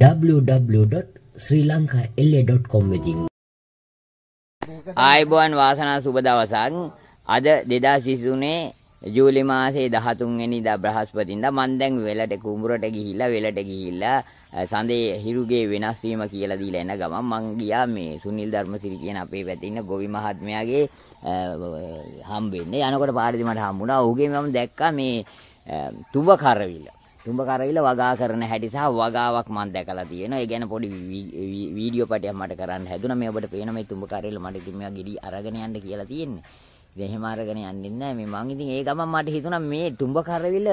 www.srilankaLA.com වෙතින් ආයිබෝන් වාසනා සුබ දවසක්. අද 2023 ජූලි මාසේ 13 වෙනිදා බ්‍රහස්පතින්දා මම දැන් වෙලට කුඹුරට ගිහිල්ලා වෙලට ගිහිල්ලා සඳේ හිරුගේ වෙනස් වීම කියලා දීලා එන ගමන් මං ගියා මේ සුනිල් ධර්මසිරි කියන අපේ පැත්තේ ඉන්න ගොවි මහත්මයාගේ හම්බෙන්න. යනකොට පාරේදී මට හම්බුණා. ඔහුගේ මම දැක්කා මේ තුඹ කරවිල. තුඹ කරවිල වගා කරන හැටි සහ වගාවක් මම දැකලා තියෙනවා. ඒ ගැන පොඩි වීඩියෝ පටයක් මට කරන්න හැදුනා. මේ ඔබට පේන මේ තුඹ කරවිල මට ඉතින් මේවා ගෙඩි අරගෙන යන්න කියලා තියෙන්නේ. ඉතින් එහෙම අරගෙන යන්නේ නැහැ. මේ මං ඉතින් ඒ ගමන් මට හිතුණා මේ තුඹ කරවිල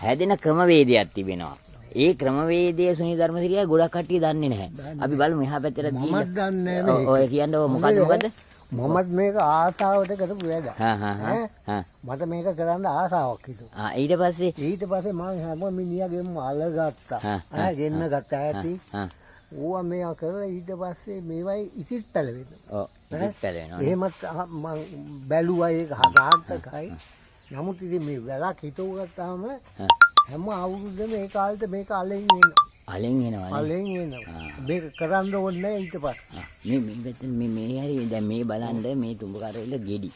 හැදෙන ක්‍රමවේදයක් තිබෙනවා. ඒ ක්‍රමවේදය සුනි ධර්මසිරියා ගොඩක් කට්ටිය දන්නේ නැහැ. අපි බලමු මෙහා පැත්තට ගිහින්. මමත් දන්නේ නැහැ. ඔය කියන්නේ මොකද්ද මොකද්ද? මමත් මේක ආසාවට කරපු වැඩ. මට මේක කරන්න ආසාවක්. ආ ඊට පස්සේ ඊට පස්සේ මම හැම මිනිහගෙම අල ගත්තා. ආ ගෙන්න ගත්තා ඇති. ඌවා මේවා කරලා ඊට පස්සේ මේවයි ඉතිත් පැලවෙනවා. එහෙමත් මම බැලුවා ඒක හදාත්තකයි. නමුත් ඉතින් මේ වැලක් හිතුව ගත්තාම හැම අවුරුද්දම ඒ කාලෙට මේක අලෙන් එනවා. අලෙන් එනවනේ. අලෙන් එනවා. මේක කරන්න ඕනේ ඊට පස්සේ. මේ මේ මේ හරි දැන් මේ බලන්න මේ තුඹ කරවිල ගෙඩි.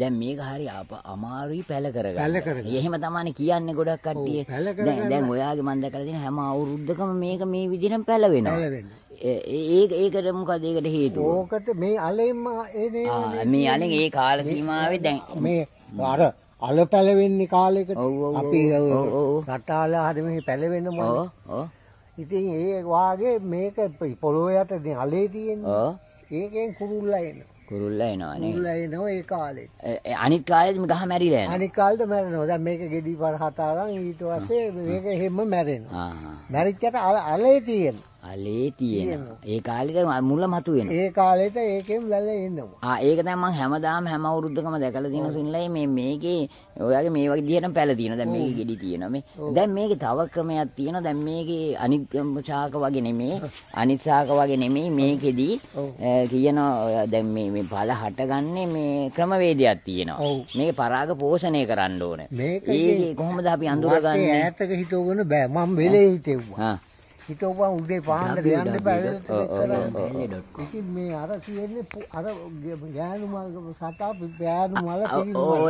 දැන් මේක හරි අමාරුයි පැල කරගන්න. එහෙම තමයි කියන්නේ ගොඩක් කට්ටිය. දැන් දැන් ඔයාගේ මම දැකලා තියෙන හැම අවුරුද්දකම මේක මේ විදිහටම පැල වෙනවා. ඒක ඒකට මොකද ඒකට හේතුව? ඕකට මේ අලෙන්ම මේ අලෙන් ඒ කාල සීමාවේ දැන් මේ අර අල පැලවෙන්නේ කාලෙකට අපි රටාල හරි මේ පැලවෙන්න මොන ඉතින් ඒ වාගේ මේක පොළොව යට ඉතින් අලේ තියෙන්නේ. ඒකෙන් කුරුල්ලා එනවා. කුරුල්ලා එනවානේ කුරුල්ලා එනවා ඒ කාලේ. අනිත් කාලෙත් ගහ මැරිලා යනවා අනිත් කාලෙත් මැරෙනවා. දැන් මේක ගෙඩි පර හත අරන් ඊට පස්සේ මේක හැම මැරෙනවා. මැරිච්චට අලේ තියෙනවා අලේ තියෙනවා. ඒ කාලෙට මුල මතුවෙනවා. ඒ කාලෙට ඒකෙන් වැල එනවා. ආ ඒක තමයි මම හැමදාම හැම අවුරුද්දකම දැකලා තියෙන සුනිලයි මේ මේකේ ඔයාගේ මේ වගේ දිහටම පැල තියෙනවා. දැන් මේකේ ගෙඩි තියෙනවා මේ. දැන් මේකේ තව ක්‍රමයක් තියෙනවා. දැන් මේකේ අනිත් ශාක වගේ නෙමෙයි. අනිත් ශාක වගේ නෙමෙයි මේකෙදි කියන දැන් මේ මේ පළ හටගන්නේ මේ ක්‍රමවේදයක් තියෙනවා. මේක පරාග පෝෂණය කරන්න ඕනේ. මේක කොහොමද අපි අඳුරගන්නේ? ඈතක හිතවගෙන බෑ. මම වෙලේ හිතෙව්වා. හිතවපන් උදේ පාන්දර යන්න බෑ ඉතින් මේ අර කියන්නේ අර ගෑනු මල් සතා ගෑනු මල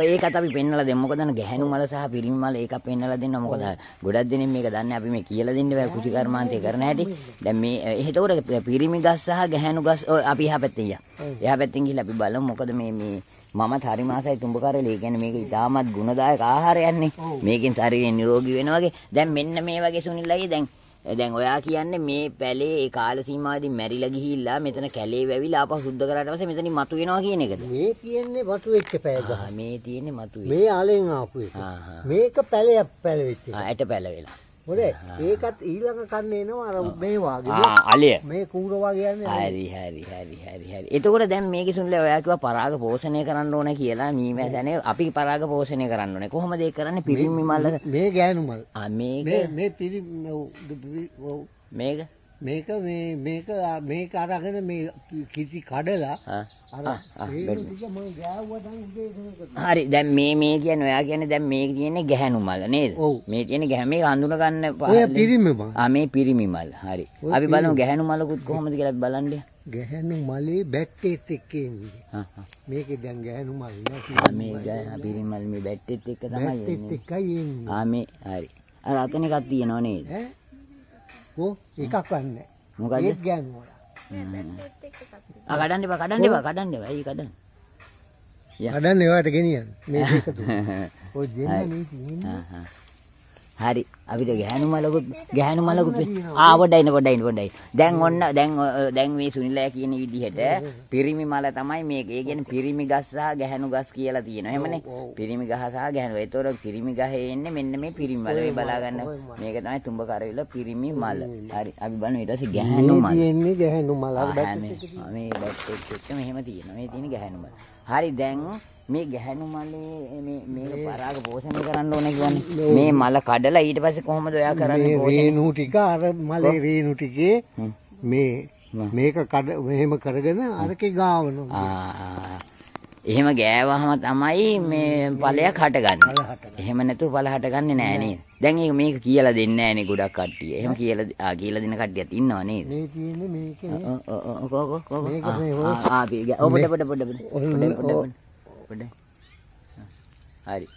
ඒකත් අපි පෙන්නලා දෙමු. මොකද ගෑනු මල සහ පිරිමි මල ඒක පෙන්නලා දෙන්න. මොකද ගොඩක් දෙනෙක් මේක දන්නේ අපි මේ කියලා දෙන්න බෑ. කුසි කර්මාන්තය කරන හැටි. දැන් මේ එතකොට පිරිමි ගස් සහ ගෑනු ගස් අපි එහා පැත්තෙන් යා එහා පැත්තෙන් ගිහලා අපි බලමු. මොකද මේ මේ මමත් හරි මාසයි තුඹ කරලේ. කියන්නේ මේක ඉතාමත් ගුණදායක ආහාරයක්නේ මේකෙන් ශරීරය නිරෝගී වෙනවා වගේ. දැන් මෙන්න මේ වගේ සුනිල්ලයි දැන් දැන් ඔයා කියන්නේ මේ පැලේ ඒ කාල සීමාවේදී මැරිලා ගිහිල්ලා මෙතන කැලේ වැවිලා ආපහු සුද්ධ කරාට පස්සේ මෙතනින් මතු වෙනවා කියන එකද? මේ කියන්නේ මතු වෙච්ච පෑ ගහ. මේ තියෙන්නේ මතු මේ අලෙන් ආපු එක. මේක පැලයක් පැල වෙච්ච එක. ඇට පැල වෙලා. හොඳයි. ඒකත් ඊළඟ කන්නේ එනවා අර මේ වාගේ. අලිය. මේ කූර වගේ යන්නේ. හරි හරි හරි හරි හරි. එතකොට දැන් මේකේ සුන්ලේ ඔයා කිව්වා පරාග පෝෂණය කරන්න ඕනේ කියලා මීමැසනේ අපි පරාග පෝෂණය කරන්න ඕනේ. කොහොමද ඒක කරන්නේ? පිරිමි මල් මේ ගෑනු මල්. ආ මේක මේ මේ පිරිමි මේක මේක මේ මේක මේක අරගෙන මේ කිසි කඩලා හරි දැන් මේ මේ කියන්නේ ඔයා කියන්නේ දැන් මේ කියන්නේ ගැහැණු මල නේද? මේ කියන්නේ ගැහැ මේක හඳුන ගන්න ඔය පිරිමි මල්. ආ මේ පිරිමි මල් හරි. අපි බලමු ගැහැණු මලකුත් කොහොමද කියලා අපි බලන්නේ. ගැහැණු මලේ බැට්ටෙත් එක්ක එන්නේ. මේකේ දැන් ගැහැණු මල් නෑ මේ පිරිමි මල් මේ බැට්ටෙත් එක්ක තමයි එන්නේ. බැට්ටෙත් එකයි එන්නේ. ආ මේ හරි. අර අතන එකක් තියෙනව නේද ඕ එකක් වන්නේ මොකද ඒත් ගෑනුවා ආ කඩන්න එපා කඩන්න එපා කඩන්න එපා. ඇයි කඩන්න. කඩන්න ඒවට ගෙනියන්න. මේ දෙක තුන. ඔය දෙන්න මේ තියෙන්නේ හරි අපිට ගැහණු මලකුත් ගැහණු මලකුත් ආ පොඩ්ඩයි ඉන්න පොඩ්ඩයි ඉන්න පොඩ්ඩයි දැන් ඔන්න දැන් දැන් මේ සුනිලයා කියන විදිහට පිරිමි මල තමයි මේක. ඒ කියන්නේ පිරිමි ගස් සහ ගැහණු ගස් කියලා තියෙනවා. එහෙමනේ. පිරිමි ගහ සහ ගැහණු. ඒතොර පිරිමි ගහේ එන්නේ මෙන්න මේ පිරිමි මල. මේ බලා ගන්න. මේක තමයි තුඹ කරවිල පිරිමි මල. හරි. අපි බලමු ඊට පස්සේ ගැහණු මල. තියෙන්නේ ගැහණු මල. මේ බැට් එක මෙහෙම තියෙනවා. මේ තියෙන්නේ ගැහණු මල. හරි දැන් මේ ගැහණු මලේ මේ මේක පරාග පෝෂණය කරන්න ඕනේ කියන්නේ මේ මල කඩලා ඊට පස්සේ කොහොමද ඔයා කරන්නේ රේණු ටික අර මලේ රේණු ටිකේ මේ මේක කඩ මෙහෙම කරගෙන අරකේ ගාවනවා එහෙම ගෑවහම තමයි මේ ඵලයක් හටගන්නේ. එහෙම නැතුව ඵල හටගන්නේ නැහැ නේද? දැන් ඒක මේක කියලා දෙන්නේ නැහැ නේ ගොඩක් කට්ටිය. එහෙම කියලා ආ කියලා දෙන කට්ටියත් ඉන්නව නේද? මේ තියෙන්නේ මේකේ නේ. ඔව් ඔව් ඔව් කො කො කො මේක මේ ආ, ආ පොඩ පොඩ පොඩ පොඩ. පොඩ. හරි.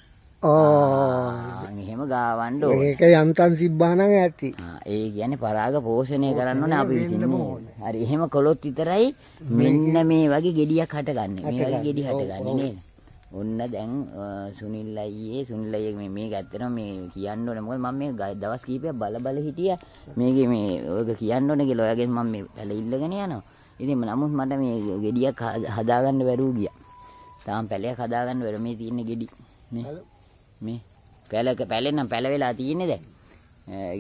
එහෙම ගාවන්න ඕන. මේක යන්තම් සිබ්බානම් ඇති. ඒ කියන්නේ පරාග පෝෂණය කරන්න අපි. හරි එහෙම කළොත් විතරයි මෙන්න මේ වගේ ගෙඩියක් හටගන්නේ. ගෙඩි හටගන්නේ නේද? ඔන්න දැන් අ, සුනිල් අයියේ සුනිල් අයියේ මේ ඇත්තටම මේ කියන්න ඕනේ මොකද මම මේ දවස් කීපයක් බල බල හිටියා මේකේ මේ ඔයක කියන්න ඕනේ කියලා ඔයගෙන් මම මේ පැල ඉල්ලගෙන යනවා ඉතින් නමුත් මට මේ ගෙඩියක් හද- හදාගන්න බැරුව ගියා තාම පැලයක් හදාගන්න බැරුව මේ තියෙන ගෙඩි. මේ මේ පැලක පැලෙනම් පැල වෙලා තියෙන්නේ දැන්.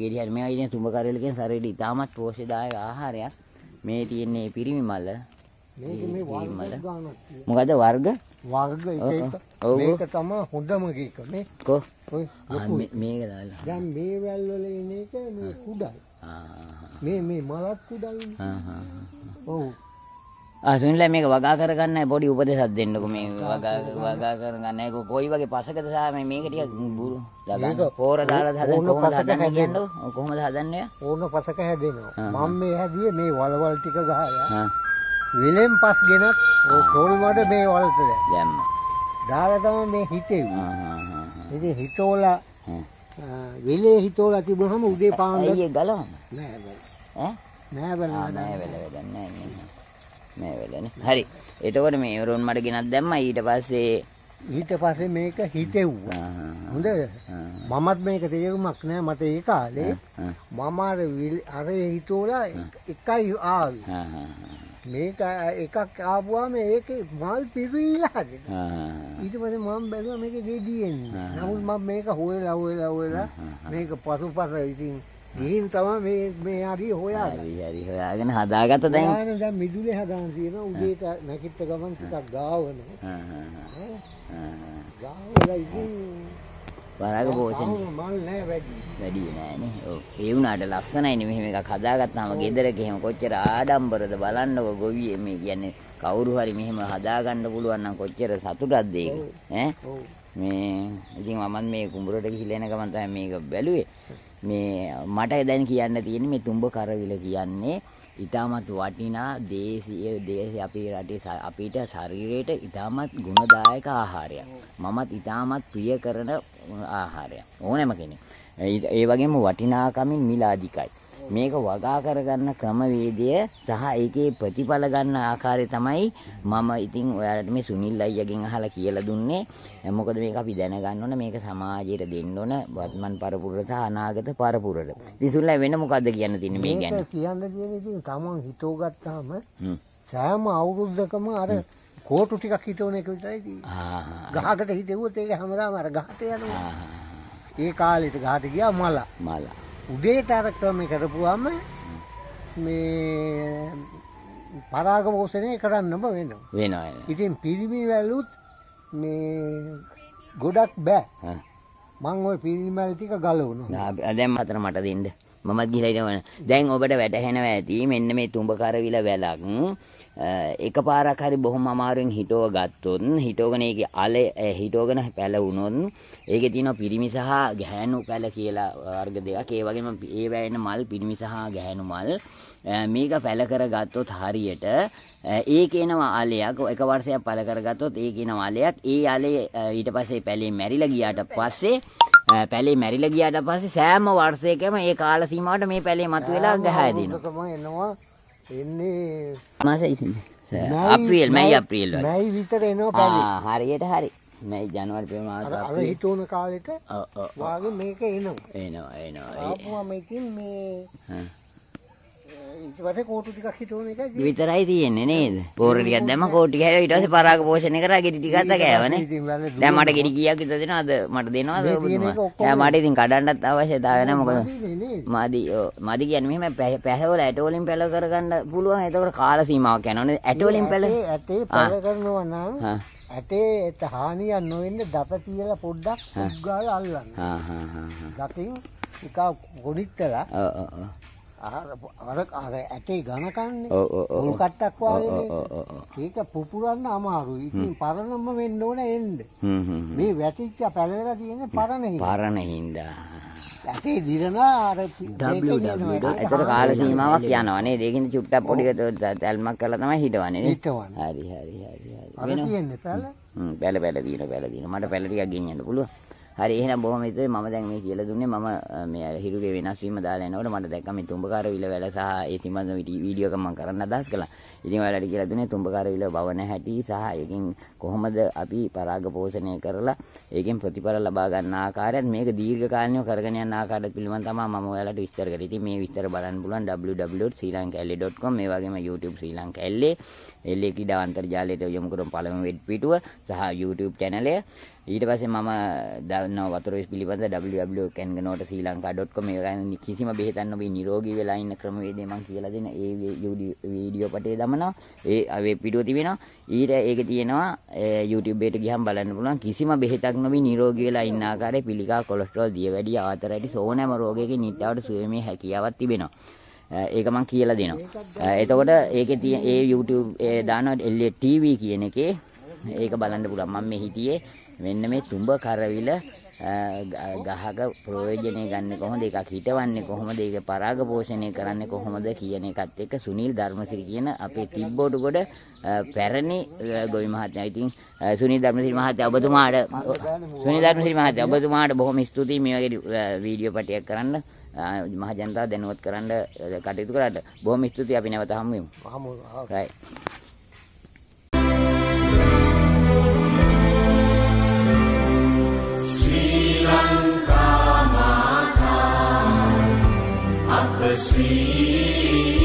ගෙඩි හරි මේවා ඉතින් තුඹ කරලකෙන් ශරීරය ඉතාමත් පෝෂ්‍යදායක ආහාරයක්. මේ තියෙන්නේ පිරිමි මල. මේ. මොකද වර්ග? වර්ග. මේක තමයි හොඳම එක නේ. කො මේ- මේක දාලා දැන් මේ වැල් වල එක මේ කුඩයි. මේ මේ මලත් කුඩයි. ඔව්. ආ සුනිල්ලා මේක වගා කරගන්න පොඩි උපදේශයක් දෙන්නකෝ මේ වගා වගා කරගන්න. ඒක කොයි වගේ පසකද සහ මේ මේක ටික බුරු. දාගන්න. මේක පෝර දාලා හදන්න කොහොමද හදන්නේ ඔව්, කොහොමද හදන්නේ? ඕන පසක හැදෙනවා. මම මේ හැදුවේ මේ වලවල් ටික ගහලා වෙලෙන් පස් ගෙනත් ඔය කෝල්මඩ මේ වලට. දැම්ම. දාලා තමයි මේ ආ. ඉතින් හිතෝලා වෙලේ හිතෝලා තිබුණාම උදේ පාන්දර ඒ ගලවන්න? නෑ බෑ. ඈ? නෑ බෑ. නෑ වෙල වෙල නෑ නෑ වෙලනේ. හරි. එතකොට මේ රොන් මඩ ගෙනත් දැම්මා. ඊට පස්සේ ඊට පස්සේ මේක හිතෙව්වා. ආ. මමත් මේක තේරුමක් නෑ මට ඒ කාලේ. මම අර අර හිතෝලා එක- එකයි ආවේ. මේක එකක් ආපුවාම ඒකේ මල් පිරීලා ඊට පස්සේ මම බැලුවා මේක ගෙඩියෙන්නේ. නමුත් මම මේක හොයලා හොයලා හොයලා මේක පසුපස ඉතින් ගිහින් තමයි මේ මේ හරි හොයාගන්නේ. හරි හරි හොයාගෙන හදාගත්ත දැන් හොයාගෙන දැන් මිදුලේ හදාන තියෙනවා උදේට නැගිට ගමන් ටිකක් ගාවන. ආ ආ ආ ගාවලා ඉතින් පරාග පෝෂණය තාම මල් නෑ වැඩි. වැඩි නෑනේ. ඔව්. ඒ වුණාට ලස්සනයිනේ මෙහෙම එකක් හදාගත්තාම ගෙදරක එහෙම කොච්චර ආඩම්බරද බලන්නකො ගොවියේ මේ කියන්නේ කවුරු හරි මෙහෙම හදාගන්න පුළුවන් නම් කොච්චර සතුටක්ද ඒක. ඈ ඔව්. මේ ඉතින් මමත් මේ කුඹරට ගිහිල්ලා එන ගමන් තමයි මේක බැලුවේ. මේ මට දැන් කියන්න තියෙන්නේ මේ තුඹ කරවිල කියන්නේ ඊටමත් වටිනා දේශීය දේශීය අපේ රටේ ස- අපිට ශරීරයට ඊටමත් ගුණදායක ආහාරයක්. මමත් ඊටමත් ප්‍රිය කරන ආහාරයක්. ඕනෑම කෙනෙක්. ඒ- ඒ වගේම වටිනාකමින් මිල අධිකයි. මේක වගා කරගන්න ක්‍රමවේදය සහ ඒකේ ප්‍රතිඵල ගන්න ආකාරය තමයි මම ඉතින් ඔයාලට මේ සුනිල් අයියාගෙන් අහලා කියලා දුන්නේ. මොකද මේක අපි දැනගන්න ඕන මේක සමාජයට දෙන්න ඕන වර්තමාන පරපුරට සහ අනාගත පරපුරට. ඉතින් සුනිල් අයියා වෙන මොකද්ද කියන්න තියෙන්නේ මේ ගැන? කියන්න තියෙන ඉතින් තමන් හිතෝ ගත්තාම හ්ම්. සෑම අවුරුද්දකම අර කෝටු ටිකක් හිතවන එක විතරයි තියෙන්නේ. ගහකට හිටෙව්වොත් ඒක හැමදාම අර ගහට යනවා. ඒ කාලෙට ගහට ගියා මල. මල. උදේට අර ක්‍රම කරපුවාම මේ පරාග පෝෂණය කරන්නම වෙනවා. වෙනවා. ඉතින් පිරිමි වැලුත් මේ ගොඩක් බෑ. මං ওই පිරිමි වැල් ටික ගලවනවා. ආ, දැන් මතර මට දෙන්න. මමත් ගිහලා ඉනවන. දැන් ඔබට වැටහෙනවා ඇති මෙන්න මේ තුඹ කරවිල වැලක් අ, එකපාරක් හරි බොහොම අමාරුවෙන් හිටව ගත්තොත් හිටවගෙන ඒකේ අල අ, හිටවගෙන පැල වුණොත් ඒකේ තියෙන පිරිමි සහ ගැහැණු පැල කියලා වර්ග දෙකක්. ඒ වගේම ඒ වැයෙන මල් පිරිමි සහ ගැහැණු මල් මේක පැල කරගත්තොත් හරියට අ, ඒකේ එනවා අලයක් එක වර්ෂයක් පැල කරගත්තොත් ඒකේ එනවා අලයක්. ඒ අලේ ඊට පස්සේ පැලේ මැරිලා ගියාට පස්සේ පැලේ මැරිලා ගියාට පස්සේ සෑම වර්ෂයකම ඒ කාල සීමාවට මේ පැලේ මතුවෙලා ගහදිනවා. එන්නේ මාසෙ අප්‍රේල් මැයි අප්‍රේල් වගේ. මැයි විතර එනවා පැලේ. ආ හරියට හරි. මැයි ජනවාරි පෙරේද මාස අර අර. හිතෝන කාලෙට. වාගේ මේක එනවා. එනවා එනවා. ආපුවම ඉතින් මේ. ඊට පස්සේ කෝටු ටිකක් හිතෝන එක විතරයි තියෙන්නේ නේද? පෝර ටිකක් දැම්ම කෝටි හැර ඊට පස්සේ පරාග පෝෂණය කරා ගෙඩි ටිකක් අත ගෑවනේ. දැන් මට ගෙඩි කීයක් විතර දෙනවද? මට දෙනවද ඔබතුමා? මට ඉතින් කඩන්නත් අවශ්‍යතාවය නැහැ මොකද? මදි මදි කියන්නේ මෙහෙම පැහ- පැහැවල ඇට වලින් පැල කරගන්න පුළුවන් එතකොට කාල සීමාවක් යනවනේ ඇට වලින් පැල ඇටේ- ඇටේ පැල කරනවා නම් හා ඇටේ එත හානියක් නොවෙන්න දත තියලා පොඩ්ඩක් උග්ගාල අල්ලන්න. හා හා හා හා. දතින් එක ගොඩිත්තලා අර අර ඇටේ ගණකන්නේ. මුල් කට්ටක් වගේ. ඒක පුපුරන්න අමාරුයි. ඉතින් පරණම වෙන්න ඕන එන්න. මේ වැටිච්ච පැලවෙලා තියෙන්නේ පරණ හින්දා. පරණ හින්දා. ඇටේ දිරනා අර. ඒතර කාල සීමාවක් යනවා නේද? ඒකින් චුට්ටක් පොඩි තැල්මක් කරලා තමයි හිටවන්නේ නේ. හරි හරි හරි හරි. පැල. හ්ම් පැල පැල දින පැල දින. මට පැල ටිකක් ගෙනියන්න පුළුවන්. හරි එහෙනම් බොහොම ඉතින් මම දැන් මේ කියලා දුන්නේ මම අ, මේ අර හිරුගේ වෙනස් වීම දාලා එනකොට මට දැක්කා මේ තුඹකාර විල වැල සහ ඒ සම්බන්ධ වීඩියෝ එකක් මම කරන්න අදහස් කළා. ඉතින් ඔයාලට කියලා දුන්නේ තුඹකාර විල බවන හැටි සහ ඒකෙන් කොහොමද අපි පරාග පෝෂණය කරලා ඒකෙන් ප්‍රතිඵල ලබා ගන්න ආකාරයත් මේක දීර්ඝ කාලීනව කරගෙන යන ආකාරයත් පිළිබඳව තමයි මම ඔයාලට විස්තර කරේ. ඉතින් මේ විස්තර බලන්න පුළුවන් www.srilankaelle.com මේ වගේම YouTube ශ්‍රී ලංකා ඇල්ලේ එල්ලේ ක්‍රීඩා අන්තර්ජාලයට යොමු කරන පළවෙනි වෙබ් පිටුව සහ YouTube channel එක ඊට පස්සේ මම දන්නවා වතුර විස් පිළිබඳ www.kenganotasrilanka.com මේ ගැන කිසිම බෙහෙතක් නොබී නිරෝගී වෙලා ඉන්න ක්‍රමවේදය මම කියලා දෙන ඒ වීඩියෝ පටේ දමනවා. ඒ වෙබ් පිටුව තිබෙනවා. ඊට ඒක තියෙනවා ඒ YouTube එකට ගියහම බලන්න පුළුවන් කිසිම බෙහෙතක් නොබී නිරෝගී වෙලා ඉන්න ආකාරයේ පිළිකා කොලෙස්ටරෝල් දියවැඩිය ආතරයිටි ඕනෑම රෝගයකින් නිට්ටාවට සුවීමේ හැකියාවක් තිබෙනවා. ඒක මම කියලා දෙනවා. එතකොට ඒකේ තියෙන ඒ YouTube ඒ දාන LA TV කියන එකේ ඒක බලන්න පුළුවන්. මම මේ හිටියේ මෙන්න මේ තුඹ කරවිල ගහක ප්‍රයෝජනය ගන්න කොහොමද? ඒකක් හිටවන්නේ කොහොමද? ඒක පරාග පෝෂණය කරන්නේ කොහොමද කියන එකත් එක්ක සුනිල් ධර්මසිරි කියන අපේ තිබ්බෝටු කොට පැරණි ගොවි මහත්මයා. ඉතින් සුනිල් ධර්මසිරි මහත්තයා ඔබතුමාට සුනිල් ධර්මසිරි මහත්තයා ඔබතුමාට බොහොම ස්තුතියි මේ වගේ වීඩියෝ පටියක් කරන්න මහ ජනතාව දැනුවත් කරන්න කටයුතු කරාට බොහොම ස්තුතියි අපි නැවත හමු වෙමු. හමු Bersih